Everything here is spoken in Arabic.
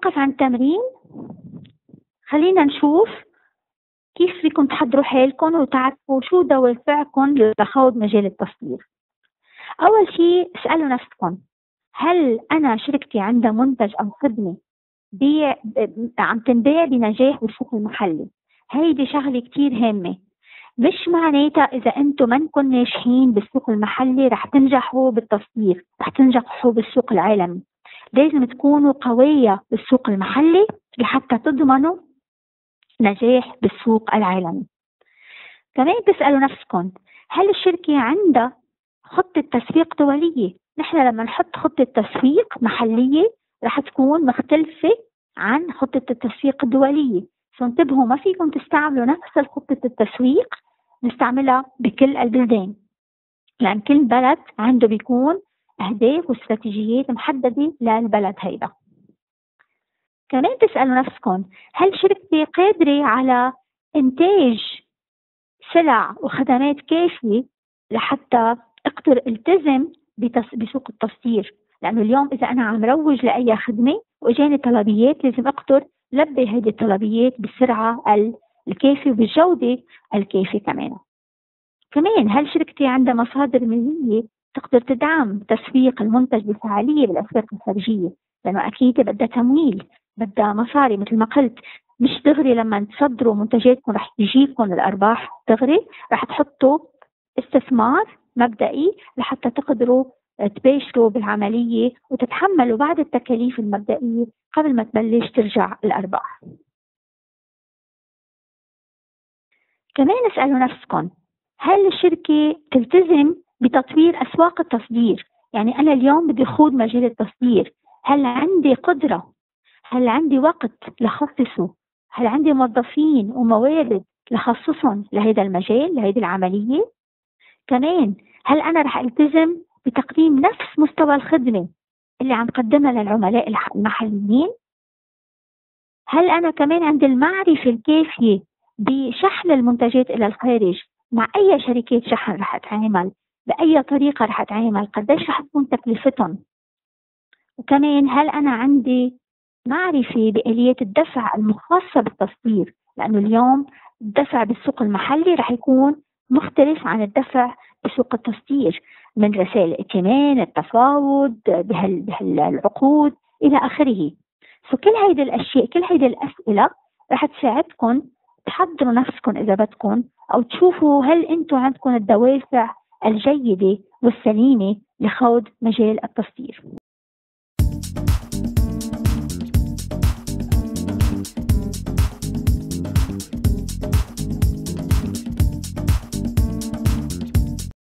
نتوقف عن التمرين. خلينا نشوف كيف فيكم تحضروا حالكم وتعرفوا شو دوافعكم لخوض مجال التصوير أول شيء اسألوا نفسكم هل أنا شركتي عندها منتج أو خدمة بيع عم تنباع بنجاح بالسوق المحلي؟ هيدي شغلة كتير هامة. مش معناتها إذا أنتم منكم ناجحين بالسوق المحلي رح تنجحوا بالتصوير رح تنجحوا بالسوق العالمي. لازم تكونوا قوية بالسوق المحلي لحتى تضمنوا نجاح بالسوق العالمي. كمان تسألوا نفسكم هل الشركة عندها خطة تسويق دولية؟ نحن لما نحط خطة تسويق محلية رح تكون مختلفة عن خطة التسويق الدولية. فانتبهوا ما فيكم تستعملوا نفس خطة التسويق نستعملها بكل البلدان. لأن كل بلد عنده بيكون أهداف واستراتيجيات محددة للبلد هيدا. كمان تسألوا نفسكم هل شركتي قادرة على إنتاج سلع وخدمات كافية لحتى أقدر التزم بسوق التصدير؟ لأنه اليوم إذا أنا عم روج لأي خدمة وإجاني طلبيات لازم أقدر لبي هذه الطلبيات بالسرعة الكافية وبالجودة الكافية كمان. كمان هل شركتي عندها مصادر مالية تقدر تدعم تسويق المنتج بفعالية بالأسواق الخارجية لأنه أكيد بدها تمويل بدها مصاري مثل ما قلت. مش دغري لما تصدروا منتجاتكم رح تجيكم الأرباح دغري رح تحطوا استثمار مبدئي لحتى تقدروا تباشروا بالعملية وتتحملوا بعد التكاليف المبدئية قبل ما تبلش ترجع الأرباح. كمان اسألوا نفسكم هل الشركة تلتزم بتطوير أسواق التصدير. يعني أنا اليوم بدي خوض مجال التصدير. هل عندي قدرة؟ هل عندي وقت لخصصه؟ هل عندي موظفين وموارد لخصصهم لهذا المجال لهذه العملية؟ كمان هل أنا رح ألتزم بتقديم نفس مستوى الخدمة اللي عم قدمها للعملاء المحليين؟ هل أنا كمان عندي المعرفة الكافية بشحن المنتجات إلى الخارج مع أي شركات شحن رح أتعامل؟ بأي طريقة رح أتعامل؟ قديش رح تكون تكلفتهم؟ وكمان هل أنا عندي معرفة بآليات الدفع المخصصة بالتصدير؟ لأنه اليوم الدفع بالسوق المحلي رح يكون مختلف عن الدفع بسوق التصدير من رسائل الائتمان التفاوض بهال بهالعقود إلى آخره. فكل هيدي الأشياء كل هيدي الأسئلة رح تساعدكم تحضروا نفسكم إذا بدكم أو تشوفوا هل أنتم عندكم الدوافع الجيدة والسليمة لخوض مجال التصدير.